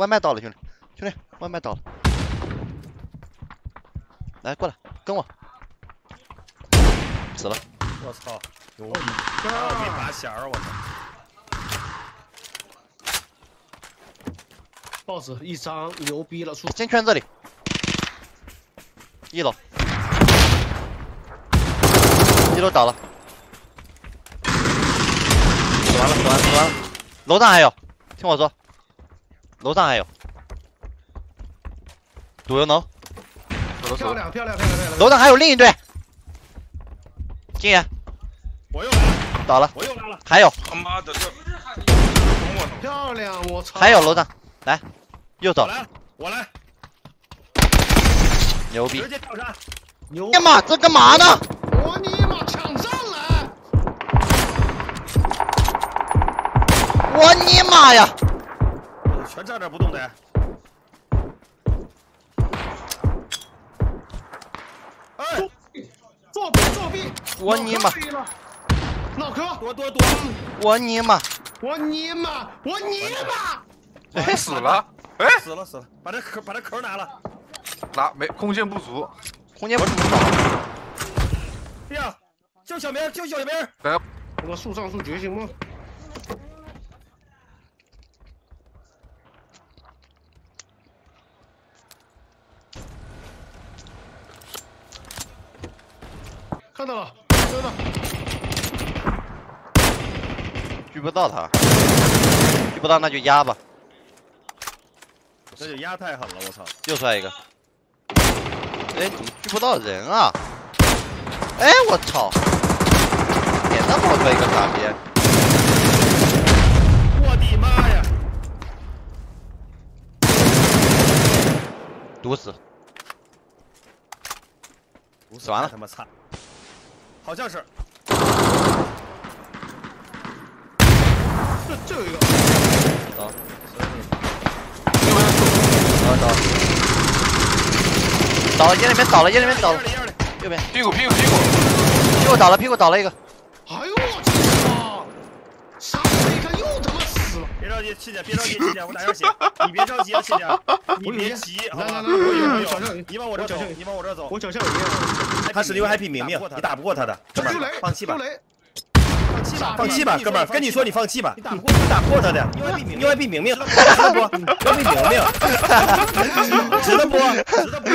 外卖到了，兄弟，兄弟，外卖到了，来过来跟我，死了，我操，牛逼！二米八弦儿，我操！boss 一张牛逼了，出先圈这里，一楼，一楼倒了，死完了，死完了，死完了，楼上还有，听我说，楼上还有，堵油楼，漂亮漂亮漂亮漂亮！楼上还有另一队，金爷我又来了，倒了，我又来了！还有他妈的这？漂亮，我操！还有楼上，来，右走我，来，我来，牛逼直，接跳山！牛！哎呀妈，这干嘛呢？我尼玛抢上来！我尼玛呀！全站这不动的。哎，作弊作弊！我尼玛，脑壳！躲躲躲！我尼玛，我尼玛！我尼玛！哎，死了！哎，死了死了，把这壳把这壳拿了。拿没空间不足，空间不足。哎呀，救小明，救小明！我树上树觉醒吗？看到了，真的。狙不到他，狙不到那就压吧。这就压太狠了，我操！又出来一个。哎，怎么狙不到人啊？哎，我操！也那么多一个傻逼，我的妈呀！毒死。毒死完了他妈惨，好像是。这这有一个，走。走走。倒了，烟里面倒了，烟里面倒了，右边屁股屁股屁股，屁股倒了，屁股倒了一个。哎呦我操！傻子一看又他妈死了。别着急，亲家，别着急，亲姐，我打点血。你别着急啊，亲姐，你别急，好吧？来来来我有我有，你往我这走你往我这走。我脚下有烟，他使的 happy 明明，你打不过他的，哥们儿，，放弃吧放弃吧，哥们儿，跟你说你放弃吧，你打不你打不过他的，UIP 明明，知道不？UIP 明明，知道不？知道不？知道不？